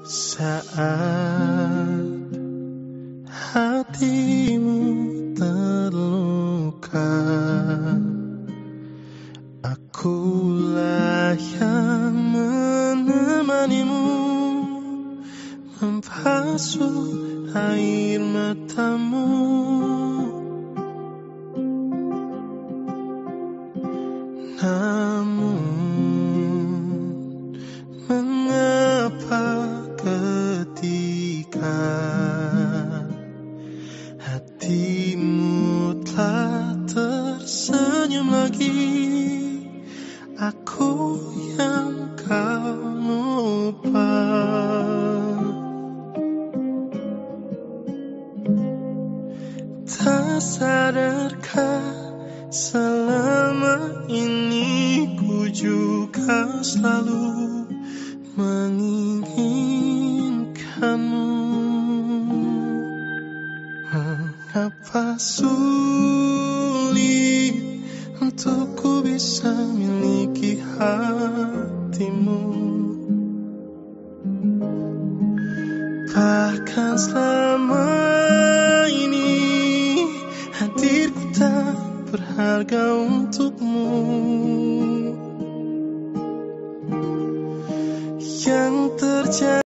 Saat hatimu terluka Akulah yang menemanimu Membasuh air matamu. Namun Hatimu telah tersenyum lagi. Aku yang kau lupa Tak sadarkah selama ini ku juga selalu menginginkanmu Mengapa sulit untukku bisa miliki hatimu? Bahkan selama ini hadirku tak berharga untukmu. Yang terjadi